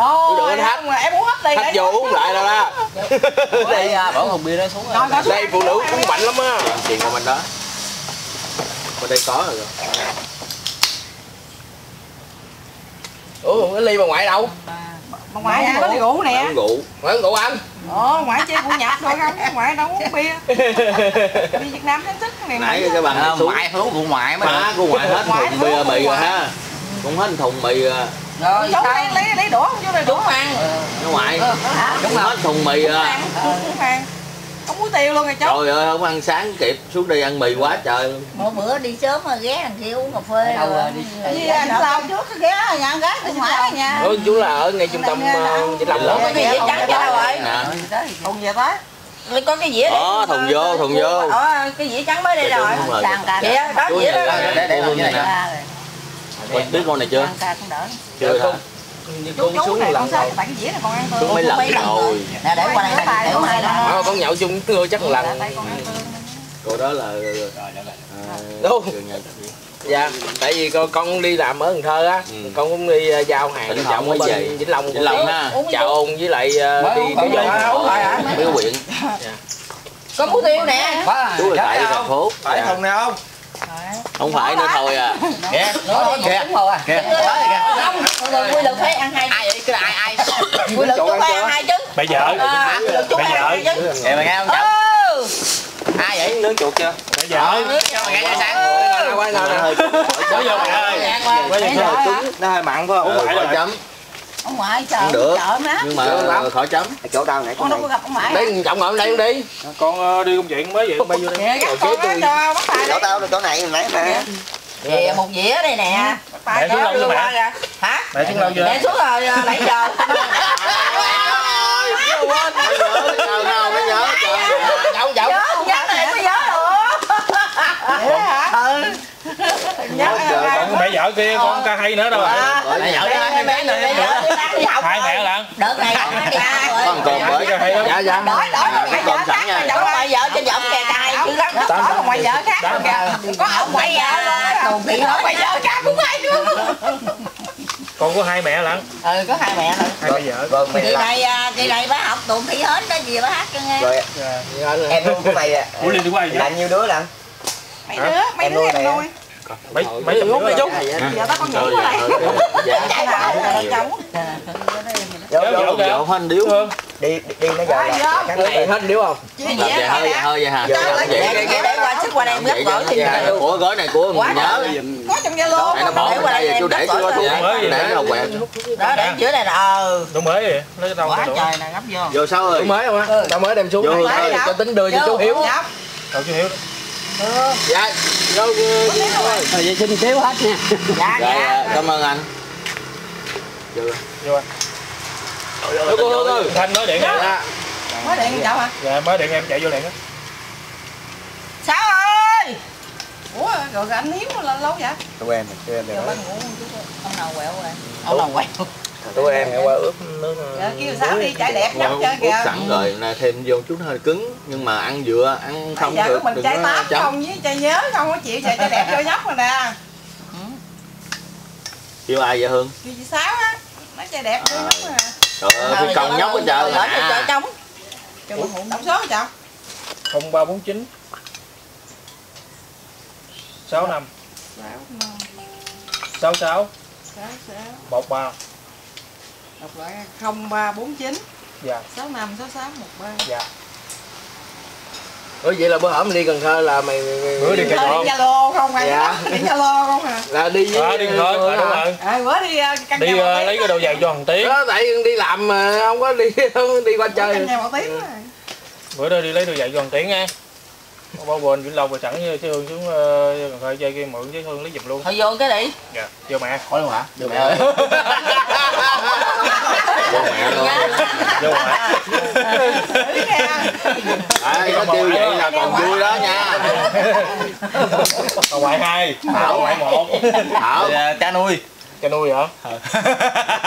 rồi anh hát. không mà em uống hết tiền khách vô uống lại rồi đó. Đây bỏ thùng bia đó xuống Rồi, đây phụ nữ cũng mạnh lắm á. Tiền của mình đó? Bên đây có rồi. Ủa cái ly bà ngoại đâu. Bà ngoại nhà có đi rượu nè. Uống rượu ngoại ngủ anh. Ồ ngoại chơi cũng nhặt thôi không ngoại đâu uống bia. Đi Việt Nam tháng sức này nãy cái bằng xuống. Ngoại phải uống rượu ngoại mới má của ngoại hết Ngoại thùng bia mì rồi ngoại. ha. cũng hết thùng mì rồi rồi chú sao? lấy lấy lấy đũa không chú này đũa. Ăn. Nó ngoại hả? cũng hết thùng mì rồi ăn cũng ăn. Không muối tiêu luôn rồi cháu. Trời ơi không ăn sáng kịp. Xuống đi ăn mì quá trời. Luôn một bữa đi sớm mà ghé thằng kia uống cà phê đâu rồi. rồi, đi- ăn sao trước ghé nhà gái không phải nha ủa chú là ở ngay trung tâm Long Ủa, đó cái gì trắng cái đâu rồi. Nè cùng về tới. Rồi có cái dĩa Đó, thùng vô, thùng vô. ờ cái dĩa trắng mới đây rồi Đúng rồi. kìa đó Chú dĩa đó để- để này Quên biết con này chưa? Ca cũng đỡ. Chưa hả? chú con chú xuống này con tại cái dĩa này con ăn xuống tương mấy lần rồi. nè để qua đây để qua đây đó con nhậu chung người chắc một lần con cô đó là Đâu? trường nhà dạ tại vì con con đi làm ở Cần Thơ á Ừ. con cũng đi uh, giao hàng thoảng chồng ở mới bên về. Vĩnh Long Vĩnh Long ha. chào ông với lại uh, đi phải hả? mấy huyện. Có muối tiêu nè? Chú là tại thành phố. Phải thùng nào không không phải nữa thôi à kìa nó kìa à kìa không quy lực phải ăn hai ai vậy cái ai ai quy lực chúng phải ăn hai trứng bây giờ à, phải trứng kìa mày nghe không ừ ai vậy nướng chuột chưa bây giờ nghe sáng quay nào hơi có vô mẹ ơi bây giờ nó hơi mặn phải ừ, không khỏi chấm ông ngoại chờ Không được. chờ má nhưng mà khỏi chấm chỗ đâu nãy con đâu có gặp ông ngoại đấy chồng ngồi đây đi con ờ, đi công chuyện mới vậy bay vô đây đi tao được chỗ này nãy nè về một dĩa đây nè mẹ xuống lâu chưa mẹ hả mẹ xuống lâu chưa mẹ xuống rồi à, nãy giờ nào nào mới nhớ trời chậu chậu nhớ nhớ này có nhớ được hả ừ nhớ còn con mẹ vợ kia con ca hay nữa đâu Mẹ vợ đi hai bé nữa hai mẹ lận Đợt này Con cơm bởi ca hay lắm. Dạ dạ. Đổi đổi vợ Cơm sẵn khác nha. đổi ngoại vợ trên giọng kè cài chứ. Lắm đổi là ngoại vợ khác rồi kìa. Có ông ngoại vợ Đồ luôn bị á hết ngoại vợ khác cũng hay luôn con có hai mẹ lận Ừ có hai mẹ rồi. Hai mẹ vợ. Vâng mày Chị là này à, chị này bác học tụng thị hết đó gì bác hát cho nghe. Rồi Dạ. em nuôi của mày à ủa liên đi qua gì Là nhiêu đứa lận mấy đứa mấy đứa em nuôi mấy mấy chục đứa chú giờ tao con nhảy qua đây Dạ chạy lại là kìa. Dỗ hoanh điếu Hương Đi đi nó giờ là Cái này hết điếu không? Dạ hơi dạ hơi dạ. Dạ, Dạ, vậy để để qua sức qua đây gọi thì dạ, của gói này của mình nhớ. có trong zalo Để nó bỏ qua đây đây chú để chú rồi. để nó quẹt. Đó để chữa này là ờ đúng mới vậy. Cái đâu quá trời này gấp vô. Vô sáu ơi? Mới không á? Tao mới đem xuống. Cho tính đưa cho chú Hiếu. dạ đâu chú hiểu dạ Rồi vậy xin xíu hết nha. dạ dạ dạ. dạ, cảm ơn anh. Vô vô anh Cô ơi thanh mới điện em. Mới điện chồng hả? Dạ mới điện em chạy vô liền á. Sáu ơi ủa rồi anh hiếu là lâu vậy? Tụi em tụi em ngủ chút ông nào quẹo rồi? Ông nào quẹo? Tụi em qua ướp nước giờ kêu sáu đi chạy đẹp lắm chơi kìa. sẵn rồi. Nè thêm vô chút hơi cứng nhưng mà ăn dừa ăn không được của mình có tám không với chạy nhớ không có chịu chạy chạy đẹp cho nhóc rồi nè. Kêu ai vậy hương? Kêu chị sáu á nó chạy đẹp cho nhóc rồi nè. Trời ơi con nhóc ở chợ ở rồi chợ nè trống. Cho mình hụn tổng số chồng? Không ba bốn chín sáu năm. Sáu sáu. Một ba. Đọc lại không ba bốn chín. Dạ. Sáu năm sáu sáu một ba. Dạ. Ủa vậy là bữa hổm đi Cần Thơ là mày, mày, bữa đi Thôi chạy đi zalo không ai Dạ. đi zalo không à là đi với à, đi thôi à, đúng rồi. À, bữa đi uh, căn đi nhà ờ, lấy cái đồ giày cho thằng tiến. Đó tại đi làm mà không có đi không đi qua chơi. căn nhà một tiếng rồi bữa đó đi lấy đồ giày cho thằng tiến nha bao quên vĩnh long rồi sẵn với chứ hương xuống ờ, cần thơ chơi game mượn với hương lấy giùm luôn. Thôi vô cái đi. Dạ vô mẹ. Hỏi luôn hả? vô mẹ ơi. Vô mẹ luôn. Vô mẹ. Đấy, nó kêu vậy là còn vui đó nha. Bà ngoại hai. Bà ngoại một. Thảo cha nuôi. cho nuôi hả?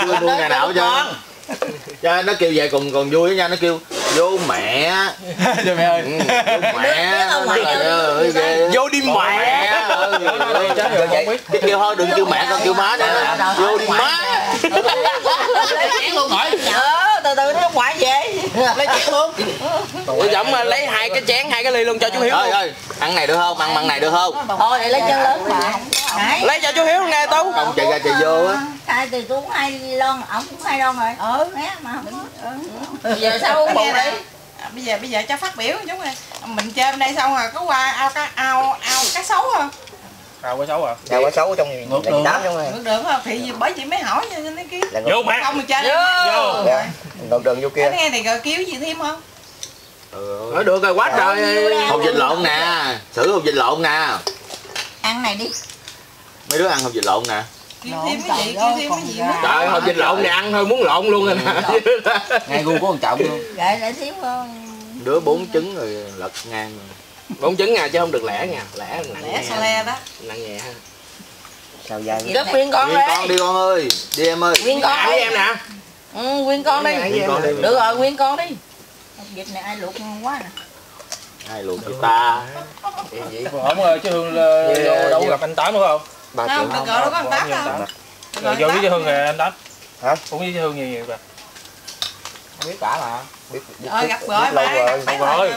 Chưa nuôi ngày nào cho cho nó kêu vậy còn còn vui đó nha nó kêu vô mẹ. Cho mẹ ơi. ừ, vô mẹ. Vô đi mẹ. cái kêu thôi đừng kêu mẹ con kêu má nữa vô đi má lấy chén luôn hỏi ờ từ từ nó ngoại về. Lấy chén luôn. Giống mà lấy hai cái chén, hai cái ly luôn cho chú Hiếu ơi ơi ăn này được không? Ăn mặn này được không? Thôi để lấy chân lớn. Lấy cho chú Hiếu nè Tú. không chạy ra chạy vô á hai thì tôi cũng hai lon ổng cũng hai lon rồi. Ừ. Né mà ừ. giờ sao uống bù nghe đi À, bây giờ bây giờ cho phát biểu chúng mình chơi bên đây xong rồi có qua ao cá ao ao cá sấu không? À quá xấu à? Dạ quá xấu trong Ngược đường. đám trong này được được không thì vì- bởi chị mới hỏi cho nên nó là vô mẹ. Không chơi Vô. Dạ. ngược đường vô kia. Nghe thì rồi kêu gì thêm không? Ừ. nói được rồi quá trời. Hột vịt lộn nè. Xử hột vịt lộn nè. Ăn này đi. Mấy đứa ăn hột vịt lộn nè thêm cái gì kêu thêm cái gì nữa? Trời hồi vịt lộn này ăn thôi muốn lộn luôn rồi. Nè Ngay gu của con trọng luôn. gậy để thiếu không đứa bốn trứng rồi lật ngang bốn trứng nha chứ không được lẻ nha lẻ nặng lẻ xà le đó. Nặng nhẹ. Ha sao dài gấp nguyên con đi đi con đi con ơi đi em ơi. Nguyên con ai với em nè? Ừ, nguyên con đi. Ai Nguyên đi. Được rồi nguyên con đi. Vịt này ai luộc ngon quá nè. Hai luộc cho ta? Vậy vậy không ơi chứ hương là vô đâu gặp anh tám đúng không ba không triệu đừng gọi đâu có ăn Không, đâu? rồi vô với hương nè anh tám Hả? cũng với hương nhiều nhiều kìa. Biết cả mà biết biết ờ biết- gặp rồi lâu rồi gặp rồi. rồi.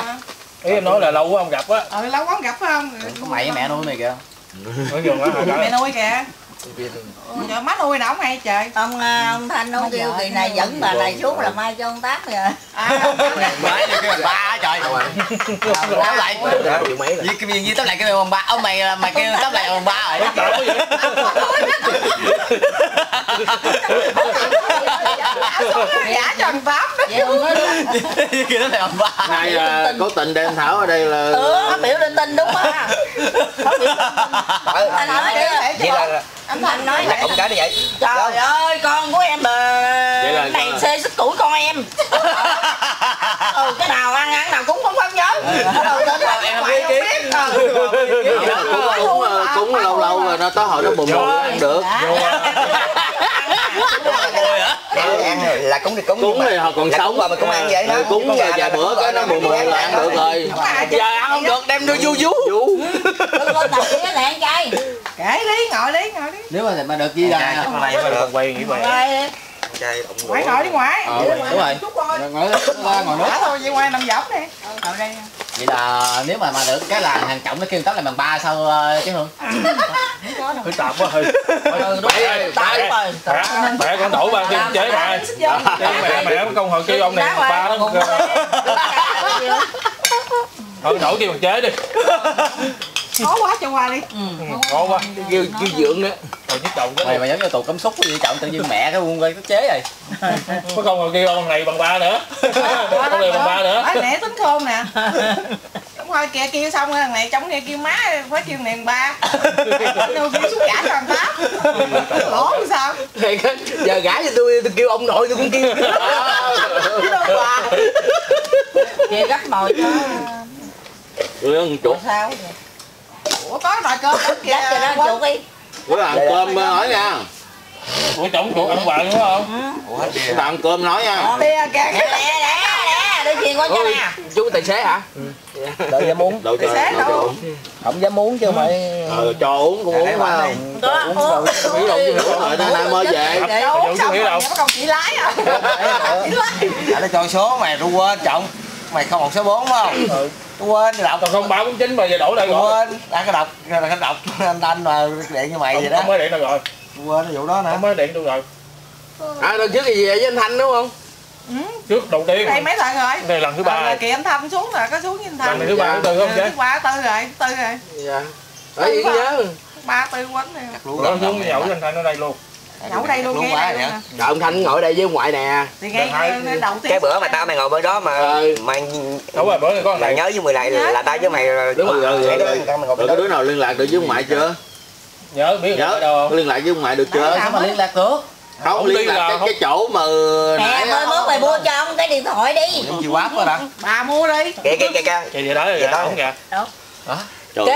ý em nói là lâu quá không gặp á. Ờ lâu quá không gặp phải không? Có mày với mẹ nuôi mày kìa. mẹ nuôi kìa trời má nuôi nào không hay trời ông à, ông thanh ông kêu kỳ này dẫn bà này xuống là mai cho ông tác rồi à, Mới đi kêu ba trời. Tao lại. Vì cái gì tao lại kêu ông ba. Ông mày là mày kêu tao lại ông ba rồi. Giả thằng tám đó. vậy Kêu tao lại ông ba. nay là cố tình đem thảo ở đây là ừ phát biểu lên tin đúng không Ờ, anh nói Để- vậy là anh thanh nói là ông cái như vậy. Trời ơi con của em là- này xê sức tuổi con em. Ừ cái nào ăn ăn nào cũng không không nhớ. Đầu là Em không biết ờ, cúng lâu lâu rồi nó tới hồi nó bùm ăn được ăn rồi là cúng thì cúng cúng thì họ còn sống mà mình cũng ăn vậy đó Ừ, cúng vài vài bữa cái nó bùm bùm là ăn được rồi giờ ăn không được đem đưa vú vú kia nè anh trai kể đi ngồi đi ngồi đi nếu mà mà được gì là này mà được quay nghĩ vậy Ngoài. Trai động ngoại ngồi đi ngoại ờ đúng rồi ngồi ngồi ngồi ngồi nước đã thôi vậy ngoại nằm võng đi ngồi đây vậy là nếu mà mà được cái là hàng trọng nó kêu tóc là bằng ba sao ờ, chứ hương hơi tạm quá hơi mẹ con đổ ba kim chế mẹ mẹ mẹ có công hồi kêu ông này ba đó thôi nổi kêu bằng chế đi khó quá cho qua đi. Ngon quá. Kêu kêu dượng nữa rồi nhức đầu mày cái mà giống như tù cấm xúc gì trọng tự nhiên mẹ cái buông cái chế rồi có công hồi kêu ông này bằng ba nữa. Ông này bằng ba nữa. Nói nè tính khôn nè. Đúng rồi kìa kêu xong rồi thằng này chống kia kêu má phải kêu này ba. Đâu kêu xuống cả thằng tám lỗ làm sao? Thiệt á, giờ gái cho tôi tôi kêu ông nội tôi cũng kêu. Kìa gắt nồi cho rồi ăn chuột. Sao vậy? Ủa có nồi cơm đó kìa. Gắt cho nó chuột đi. bữa ăn cơm nói nha. Ủa chồng chuột ăn bạn đúng không? Bữa ăn cơm nói nha. Kìa. Nè nè nè nè, đưa chuyện qua cho nè. chú tài xế hả? Đợi dám muốn. Đâu trời Xé đâu không dám muốn chứ không phải ờ cho uống cũng uống phải không? Có uống. biết đâu chứ hiểu rồi nay mới về. Để uống xong rồi bắt đầu chị lái à. Chị lái. Nó cho số mày tôi quên trọng mày không một số bốn phải không? Tôi quên đọc. Còn không ba bốn chín mà giờ đổ đây rồi. Quên. Đã có đọc cái đọc anh anh mà điện như mày vậy đó. ông mới điện đâu rồi. Quên cái vụ đó nữa mới điện tôi rồi. À lần trước gì về với anh thanh đúng không? Trước đầu tiên. Đây mấy lần rồi? Đây lần thứ ba. Rồi kìa anh Thanh xuống rồi có xuống với anh lần Thanh. Này thứ ba thứ tư không chứ thứ ba tư rồi tư rồi. Dạ. Yên nhớ ba tư quánh rồi rồi xuống nhậu với anh thanh ở đây luôn nhậu đây luôn nghe quá đây luôn vậy. nè Trời, ông thanh ngồi đây với ông ngoại nè. Cái bữa mà tao mày ngồi bên đó mà Ừ. mày đâu rồi bữa mày này nhớ với mười lại là tao với mày đúng rồi rồi đó, rồi mày có đó. Đứa nào liên lạc được với ông ngoại chưa? Nhớ biết nhớ đâu liên lạc với ông ngoại được chưa? Sao mà liên lạc được? Không Không liên lạc cái, không. cái chỗ mà Nè, nãy mới mướn mày mua cho ông cái điện thoại đi. giống chịu quáp đó đã bà mua đi. Kìa kìa kìa kìa vậy đó rồi Vậy đó. không kìa Trời. Kìa.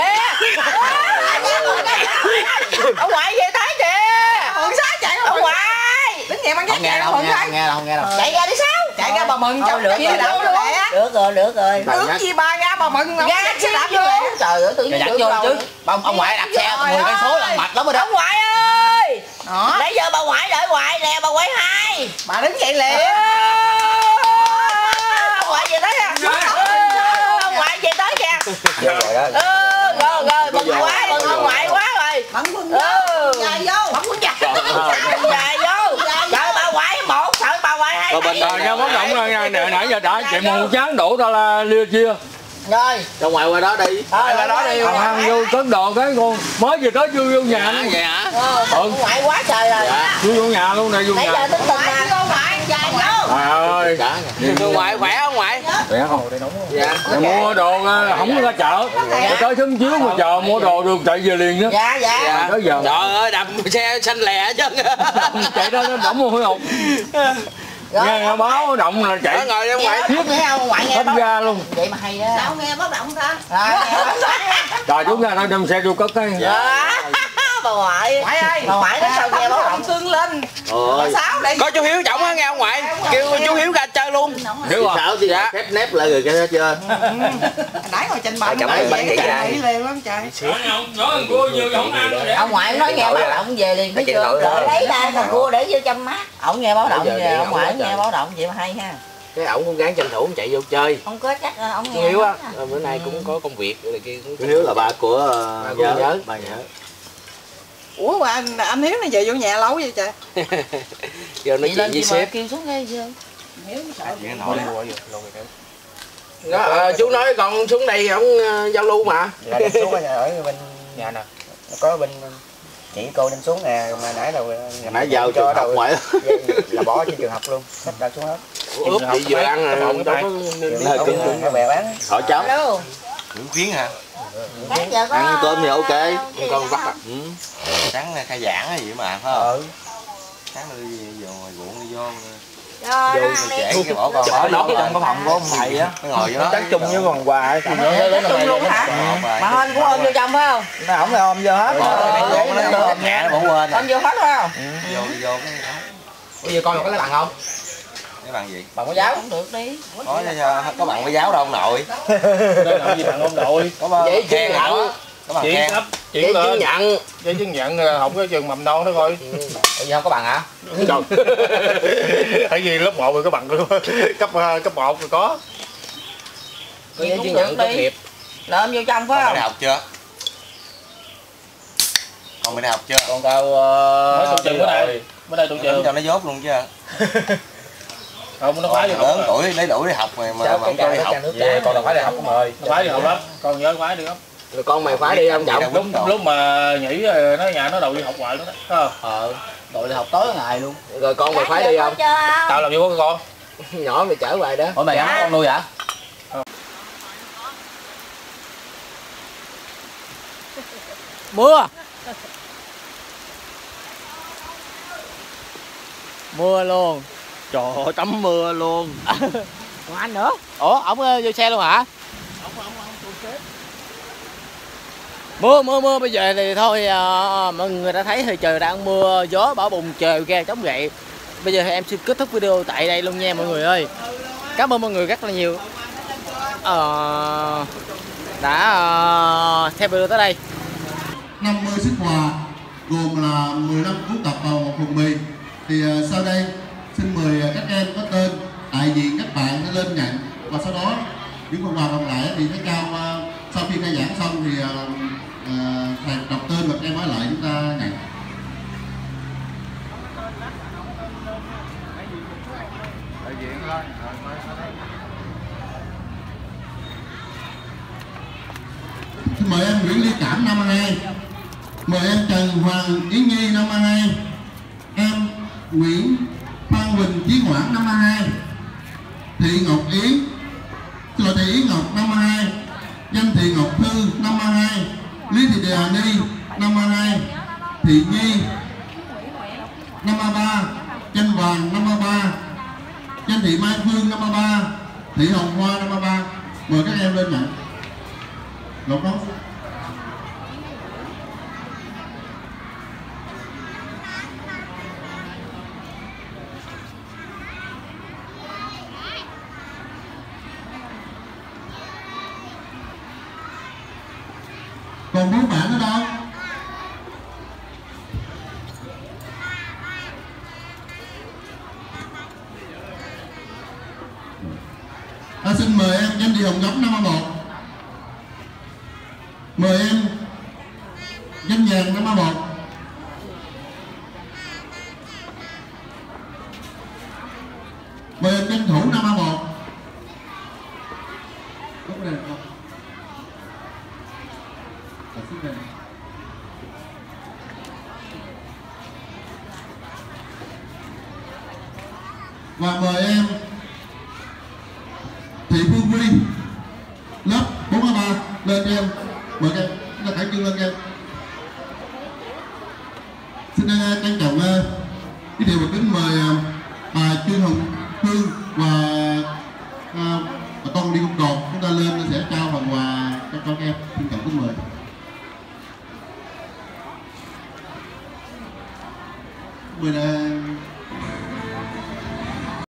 Ông ngoại về tới kìa. Hưởng sáng chạy Ông không ngoại. tính giác nghe chạy đâu không không hưởng nghe đâu không nghe đâu không nghe đâu Chạy ra đi sao? chạy ra bà mừng được kia rồi, đâu được rồi, được rồi. Bà nhắc chi ba ra bà mừng ông Ra xe đạp đạp vô. Trời ơi, tự nhiên được vô chứ ông ông ngoại đạp xe Trời 10 cây số là mệt lắm rồi đó Ông ngoại ơi. đó Nãy giờ bà ngoại đợi ngoại nè, bà ngoại hai. bà đứng dậy liền Ông ngoại về tới kìa. Ông ngoại về tới kìa. rồi đó Ờ, rồi rồi, mừng quá, mừng ông ngoại quá rồi. bắn quần Ừ. dài vô bắn quần dài Dài vô. Sợ bà ngoại một, sợ bà ngoại hai. Bên rồi nha mất động rồi nha nãy giờ đã chạy một chán đổ ta là lia chia Rồi. ra ngoài qua đó đi Rồi, rồi đó đi. thằng ăn vô cất đồ cái con mới vừa tới vô vô nhà luôn vậy hả Ờ, ông ngoại quá trời rồi. dạ vô vô nhà luôn này vô Nãy giờ nhà tính tình nè. Ngoại trời ơi. ông ngoại khỏe không ngoại khỏe không? Dạ Mày mua đồ ờ, không có ra chợ tới sớm chiếu mà chờ mua đồ được chạy về liền đó. Dạ, dạ. dạ. tới giờ. Trời ơi đạp xe xanh lè chứ. Chạy đó nó đóng mồ hôi hột Rồi. nghe báo động là Đó, chạy ngồi ra ngoài. Nghe nghe ông ngoại nghe hết ra luôn. Vậy mà hay đó. sao nghe báo động ta? Rồi, nghe trời chúng ra nó đem xe vô cất cái. Dạ. Bà ngoại. ngoại ơi Bà ngoại nói sao nghe báo động. tương lên. Ôi sáu đi có chú hiếu trọng á nghe ông ngoại. Kêu chú hiếu ra chơi luôn. Hiểu không? Sao thì Dạ. khép nép lại rồi cái hết chưa? Nãy ngồi bày Cảm ơn bác chị ra. đi liền lắm trời. Ông ngoại nói nghe báo động về liền Chị chưa? Rồi lấy ra thằng cua để vô chăm mát. Ông nghe báo động về, ông ổng ngoại nghe báo động vậy mà hay ha. cái ổng cũng gắng tranh thủ chạy vô chơi. Không có chắc ờ, ông nghe. hiếu á bữa nay cũng có công việc rồi kia cũng hiếu là ba của Ba của nhớ. Nhớ. ba nhớ ủa mà anh anh hiếu này về vô nhà lâu vậy trời? Giờ nói Chị chuyện lên với chị sếp. Kêu xuống đây chưa? Đó, ờ, chú nói còn xuống đây ổng ờ, giao lưu mà. Là đem xuống ở nhà ở bên nhà nè. Có bên chỉ cô đem xuống nè mà nãy là nãy giao trường học ngoại là bỏ trên trường học luôn sách ra xuống hết. Ướp chị vừa ăn rồi đâu cái có học cũng- cũng bè bán. Hỏi cháu Miễn khuyến hả? Ăn cơm thì ok. con bắt à? Ừ. sáng khai giảng hay gì mà phải không? Ừ. Sáng đi vô ngoài ruộng đi vô cho vô nó trẻ cái bỏ con bỏ đó vô trong cái phòng của ông thầy á. Nó ngồi vô đó. Chắc chung với phần quà ấy. Chung luôn hả? mà hên cũng ôm vô trong phải không? Nó không phải ôm vô hết. Nó ôm nha nó bỏ quên ôm vô hết phải không vô vô cái bây giờ con có lấy bằng không bằng gì? Bằng có giáo? Cũng được đi. Có có bằng với giáo đâu ông nội. Đây làm gì bằng ông nội? Có chứng khen hả? có bằng chuyển khen. cấp giấy chuyển chứng lên nhận. Giấy chứng nhận ờ, học cái trường mầm non đó coi. Bây giờ không có bằng hả? Trời. Tại vì lớp 1 rồi có bằng luôn cấp ờ, cấp 1 rồi có. Có giấy chứng nhận tốt đi. nghiệp. Là ôm vô trong phải con không? đi học chưa? Con đi học chưa? Còn cao mới uh, tụ trường bữa nay bữa nay tụ Nó trường. cho nó dốt luôn chứ không nó phải đi lớn tuổi lấy tuổi đi học mà mà không cho đi học. về còn là phải đi học mời nó phải đi học lắm. Con nhớ phải đi lắm. Rồi con mày phải đi không trọng lúc lúc mà nghỉ rồi nó nhà nó đầu đi học hoài luôn đó Thấy không? ờ đội đi học tối ngày luôn. Rồi con mày Dạ, phải dạ, đi không? không? Tao làm gì có con? Nhỏ mày trở về đó. Ủa mày Dạ. hả con nuôi hả? Mưa mưa luôn trời ơi tắm mưa luôn. Còn anh nữa? Ủa ổng ờ, vô xe luôn hả? Mưa mưa mưa bây giờ thì thôi à, mọi người đã thấy thì trời đang mưa gió bão bùng trời ra chống gậy. Bây giờ thì em xin kết thúc video tại đây luôn nha mọi người ơi. Cảm ơn mọi người rất là nhiều. Ờ, đã ờ, theo video tới đây. 50 xuất quà gồm là 15 cuốn tập vào một thùng mì. Thì ờ, sau đây xin mời các em có tên, đại diện các bạn đã lên nhận. Và sau đó, những phần quà còn lại thì sẽ trao à, sau khi khai giảng xong thì à, à, thầy đọc tên và các em nói lại chúng ta nhận. Xin mời em Nguyễn Ly Cảm năm 2 Mời em Trần Hoàng Yến Nhi năm 2 Em Nguyễn Quang Huỳnh Chí Ngoãn năm 2 Thị Ngọc Yến Xin lỗi Thị Yến Ngọc năm 2 Danh Thị Ngọc Thư năm 2 Lý Thị Đà Ni năm 2 Thị Nhi năm 3 Danh Vàng năm 3 Danh Thị Mai Phương năm 3 Thị Hồng Hoa năm 3 Mời các em lên nhận Lộc đó còn bốn bạn ở đâu? À, xin mời em nhanh đi hồng giống năm một.